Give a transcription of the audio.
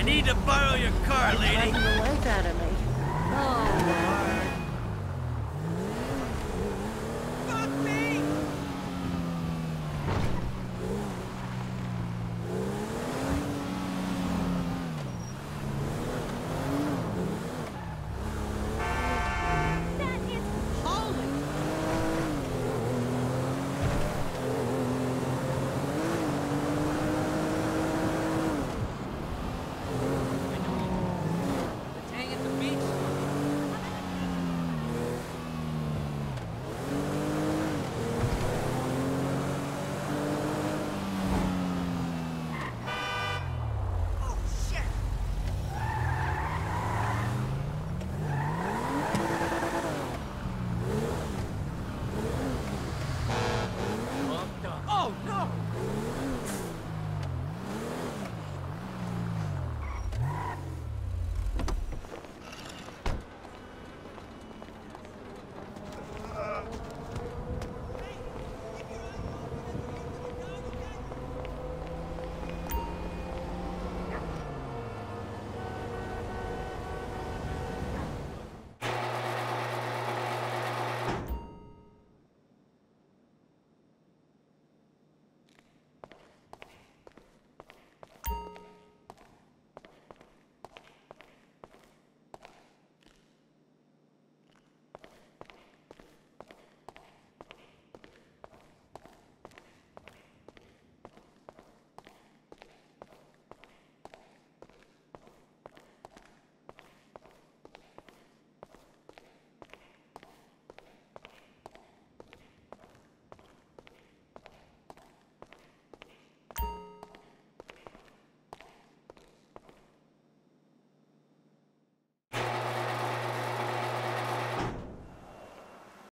I need to borrow your car, lady. Fighting the life out of me. Oh, Lord.